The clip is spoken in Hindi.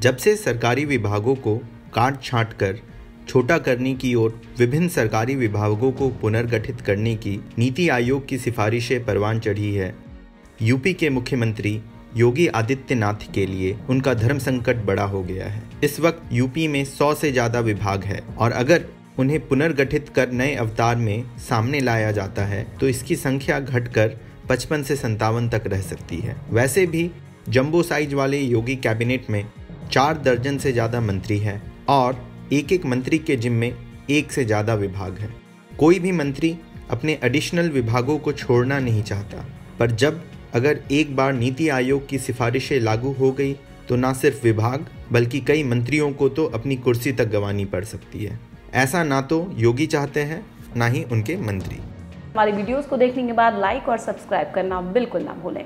जब से सरकारी विभागों को काट छांट कर छोटा करने की ओर विभिन्न सरकारी विभागों को पुनर्गठित करने की नीति आयोग की सिफारिशें परवान चढ़ी है। यूपी के मुख्यमंत्री योगी आदित्यनाथ के लिए उनका धर्म संकट बड़ा हो गया है। इस वक्त यूपी में सौ से ज़्यादा विभाग है और अगर उन्हें पुनर्गठित कर नए अवतार में सामने लाया जाता है तो इसकी संख्या घटकर 55 से संतावन तक रह सकती है। वैसे भी जंबो साइज़ वाले योगी कैबिनेट में चार दर्जन से ज़्यादा मंत्री हैं और एक एक मंत्री के जिम्मे एक से ज़्यादा विभाग है। कोई भी मंत्री अपने एडिशनल विभागों को छोड़ना नहीं चाहता। पर जब अगर एक बार नीति आयोग की सिफारिशें लागू हो गई तो ना सिर्फ़ विभाग, बल्कि कई मंत्रियों को तो अपनी कुर्सी तक गंवानी पड़ सकती है। ऐसा ना तो योगी चाहते हैं, ना ही उनके मंत्री। हमारे वीडियोस को देखने के बाद लाइक और सब्सक्राइब करना बिल्कुल ना भूलें।